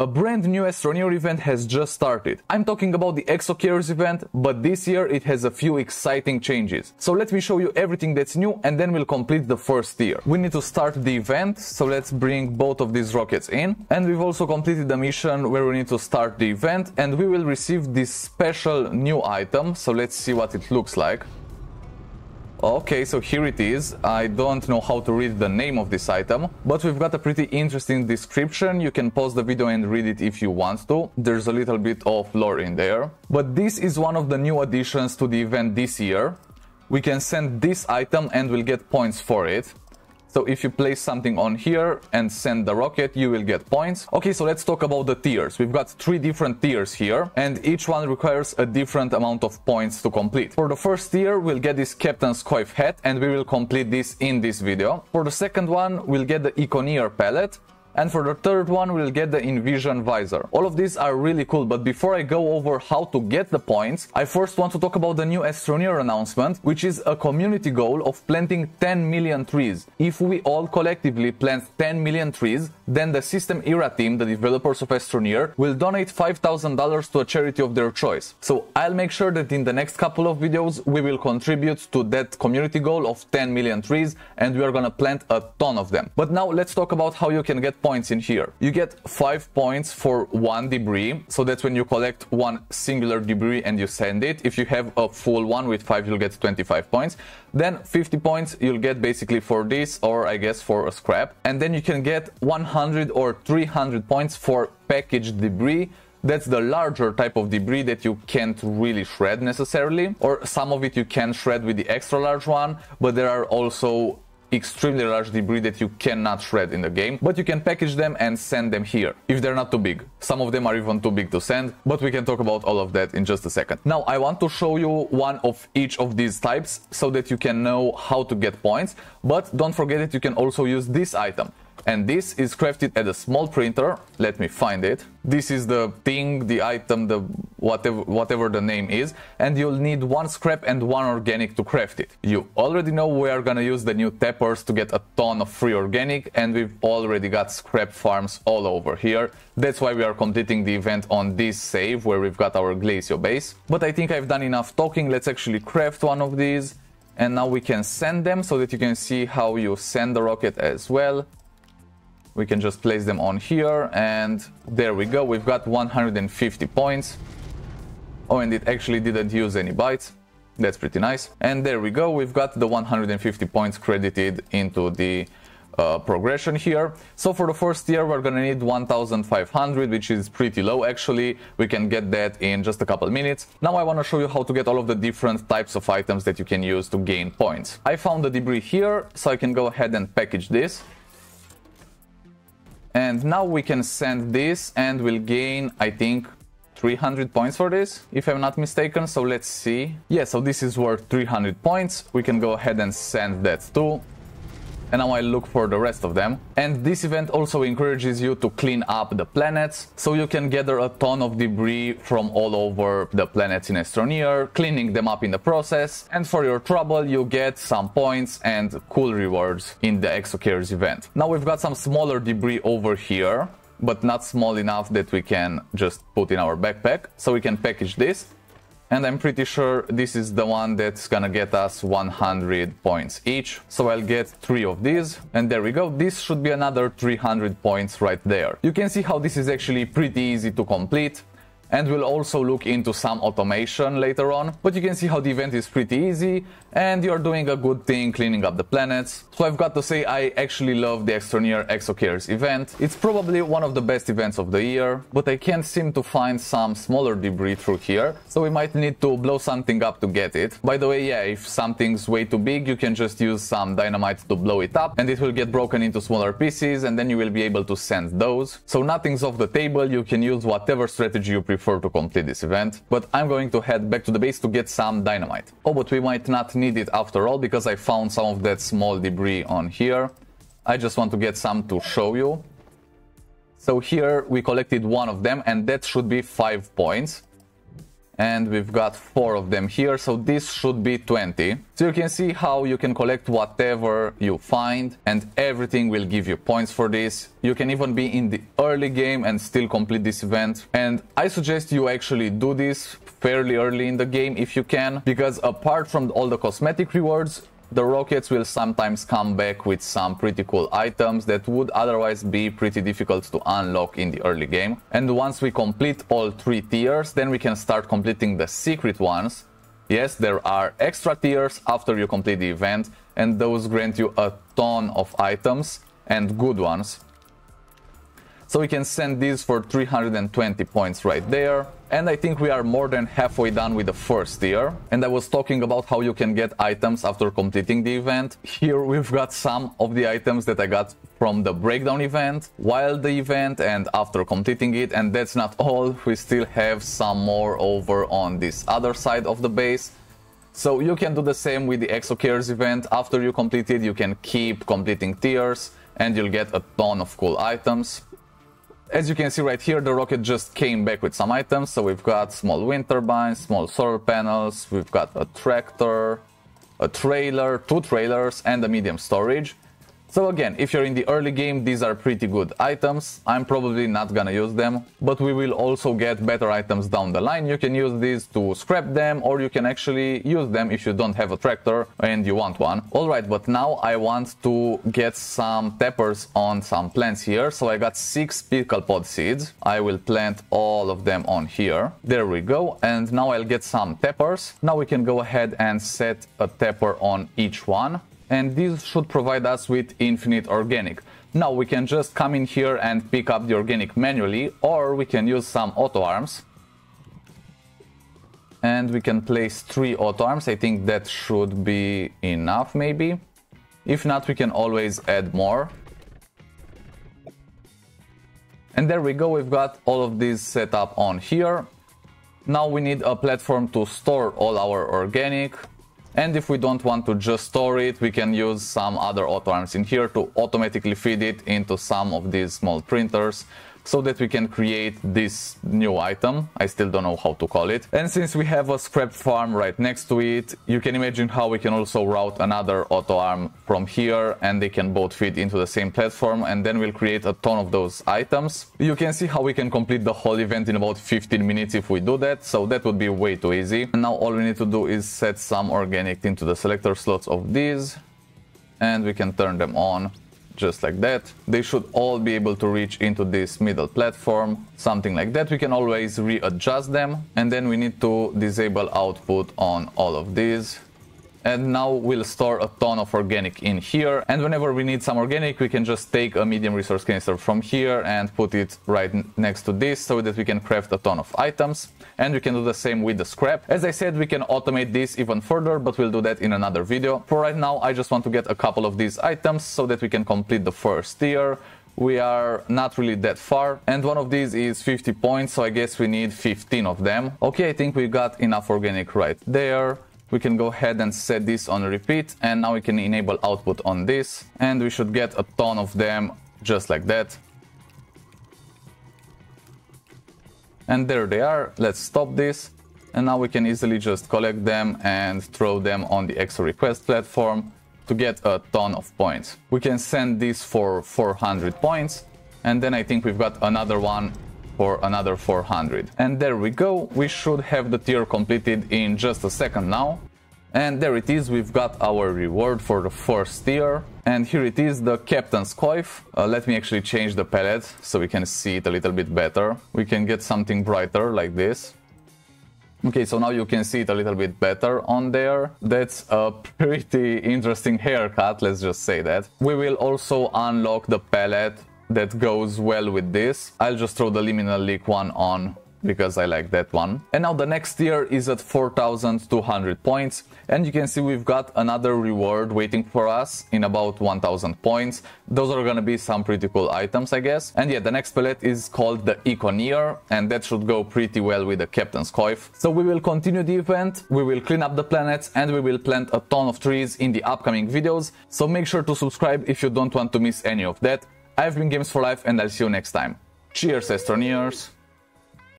A brand new Astroneer event has just started. I'm talking about the Exocares event, but this year it has a few exciting changes. So let me show you everything that's new and then we'll complete the first tier. We need to start the event, so let's bring both of these rockets in. And we've also completed the mission where we need to start the event and we will receive this special new item. So let's see what it looks like. Okay, so here it is. I don't know how to read the name of this item, but we've got a pretty interesting description. You can pause the video and read it if you want to. There's a little bit of lore in there. But this is one of the new additions to the event this year. We can send this item and we'll get points for it. So if you place something on here and send the rocket, you will get points. Okay, so let's talk about the tiers. We've got three different tiers here, and each one requires a different amount of points to complete. For the first tier, we'll get this Captain's Coif hat, and we will complete this in this video. For the second one, we'll get the Iconier palette, and for the third one, we'll get the Envision visor. All of these are really cool, but before I go over how to get the points, I first want to talk about the new Astroneer announcement, which is a community goal of planting 10 million trees. If we all collectively plant 10 million trees, then the System Era team, the developers of Astroneer, will donate $5,000 to a charity of their choice. So I'll make sure that in the next couple of videos, we will contribute to that community goal of 10 million trees, and we are gonna plant a ton of them. But now let's talk about how you can get points in here. You get 5 points for one debris, so that's when you collect one singular debris and you send it. If you have a full one with 5, you'll get 25 points. Then 50 points you'll get basically for this, or I guess for a scrap. And then you can get 100 or 300 points for packaged debris. That's the larger type of debris that you can't really shred necessarily, or some of it you can shred with the extra large one, but there are also extremely large debris that you cannot shred in the game, but you can package them and send them here, if they're not too big. Some of them are even too big to send, but we can talk about all of that in just a second. Now, I want to show you one of each of these types so that you can know how to get points, but don't forget that you can also use this item and this is crafted at a small printer. Let me find it. This is the thing the item the whatever whatever the name is. And you'll need one scrap and one organic to craft it. You already know we are gonna use the new tappers to get a ton of free organic. And we've already got scrap farms all over here. That's why we are completing the event on this save where we've got our glacier base. But i think i've done enough talking. Let's actually craft one of these. And now we can send them so that you can see how you send the rocket as well we can just place them on here and there we go we've got 150 points oh and it actually didn't use any bytes that's pretty nice and there we go we've got the 150 points credited into the uh, progression here. So for the first year we're gonna need 1500 which is pretty low actually. We can get that in just a couple minutes. Now I wanna show you how to get all of the different types of items that you can use to gain points. I found the debris here so I can go ahead and package this. And now we can send this and we'll gain, I think, 300 points for this, if I'm not mistaken. So let's see. Yeah, so this is worth 300 points. We can go ahead and send that too and now I look for the rest of them. And this event also encourages you to clean up the planets, so you can gather a ton of debris from all over the planets in Astroneer, cleaning them up in the process, and for your trouble you get some points and cool rewards in the Exocares event. Now we've got some smaller debris over here, but not small enough that we can just put in our backpack, so we can package this and I'm pretty sure this is the one that's gonna get us 100 points each. So I'll get three of these, and there we go. This should be another 300 points right there. You can see how this is actually pretty easy to complete and we'll also look into some automation later on. But you can see how the event is pretty easy and you're doing a good thing cleaning up the planets. So I've got to say I actually love the Exoneer Exocares event. It's probably one of the best events of the year, but I can't seem to find some smaller debris through here, so we might need to blow something up to get it. By the way, yeah, if something's way too big, you can just use some dynamite to blow it up and it will get broken into smaller pieces and then you will be able to send those. So nothing's off the table, you can use whatever strategy you prefer prefer to complete this event, but I'm going to head back to the base to get some dynamite. Oh, but we might not need it after all because I found some of that small debris on here. I just want to get some to show you. So here we collected one of them and that should be 5 points. And we've got four of them here so this should be 20 so you can see how you can collect whatever you find and everything will give you points for this. You can even be in the early game and still complete this event. And i suggest you actually do this fairly early in the game if you can because apart from all the cosmetic rewards the rockets will sometimes come back with some pretty cool items that would otherwise be pretty difficult to unlock in the early game. And once we complete all three tiers, then we can start completing the secret ones. Yes, there are extra tiers after you complete the event, and those grant you a ton of items and good ones. So we can send these for 320 points right there. And I think we are more than halfway done with the first tier. And I was talking about how you can get items after completing the event. Here we've got some of the items that I got from the breakdown event, while the event and after completing it. And that's not all, we still have some more over on this other side of the base. So you can do the same with the Exocares event. After you complete it, you can keep completing tiers and you'll get a ton of cool items. As you can see right here, the rocket just came back with some items. So we've got small wind turbines, small solar panels, we've got a tractor, a trailer, two trailers, and a medium storage. So again, if you're in the early game, these are pretty good items. I'm probably not gonna use them, but we will also get better items down the line. You can use these to scrap them, or you can actually use them if you don't have a tractor and you want one. Alright, but now I want to get some tappers on some plants here. So I got six pickle pod seeds. I will plant all of them on here. There we go. And now I'll get some tappers. Now we can go ahead and set a tapper on each one and this should provide us with infinite organic. Now we can just come in here and pick up the organic manually or we can use some auto arms and we can place three auto arms. I think that should be enough maybe. If not, we can always add more. And there we go, we've got all of these set up on here. Now we need a platform to store all our organic. And if we don't want to just store it, we can use some other auto arms in here to automatically feed it into some of these small printers so that we can create this new item. I still don't know how to call it. And since we have a scrap farm right next to it, you can imagine how we can also route another auto arm from here and they can both fit into the same platform and then we'll create a ton of those items. You can see how we can complete the whole event in about 15 minutes if we do that, so that would be way too easy. And now all we need to do is set some organic into the selector slots of these and we can turn them on just like that. They should all be able to reach into this middle platform, something like that. We can always readjust them and then we need to disable output on all of these and now we'll store a ton of organic in here. And whenever we need some organic we can just take a medium resource canister from here and put it right next to this so that we can craft a ton of items. And we can do the same with the scrap. As i said we can automate this even further but we'll do that in another video. For right now i just want to get a couple of these items so that we can complete the first tier. We are not really that far. And one of these is 50 points so i guess we need 15 of them. Okay i think we got enough organic right there we can go ahead and set this on repeat and now we can enable output on this and we should get a ton of them just like that. And there they are, let's stop this and now we can easily just collect them and throw them on the exo request platform to get a ton of points. We can send this for 400 points and then I think we've got another one for another 400. And there we go, we should have the tier completed in just a second now. And there it is, we've got our reward for the first tier. And here it is, the Captain's Coif. Uh, let me actually change the palette so we can see it a little bit better. We can get something brighter like this. Okay, so now you can see it a little bit better on there. That's a pretty interesting haircut, let's just say that. We will also unlock the palette that goes well with this. I'll just throw the Liminal Leak one on because I like that one. And now the next tier is at 4200 points and you can see we've got another reward waiting for us in about 1000 points. Those are gonna be some pretty cool items I guess. And yeah, the next palette is called the Econeer and that should go pretty well with the Captain's Coif. So we will continue the event, we will clean up the planets and we will plant a ton of trees in the upcoming videos. So make sure to subscribe if you don't want to miss any of that. I've been Games for Life and I'll see you next time. Cheers, Astroneers!